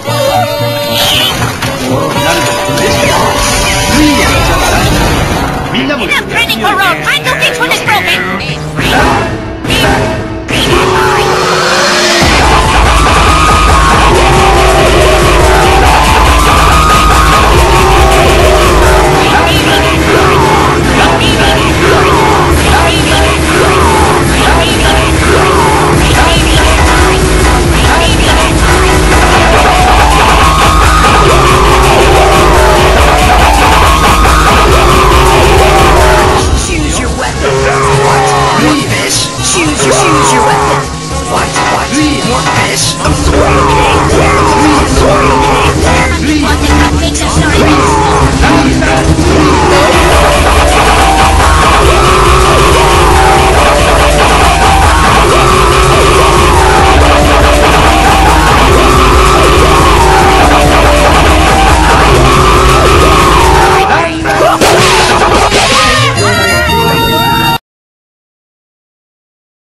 We none of this. Is... Yeah. Yeah. Yeah. Yeah. Yeah. Yeah. Yeah. Yeah. Yeah. Yeah. Yeah.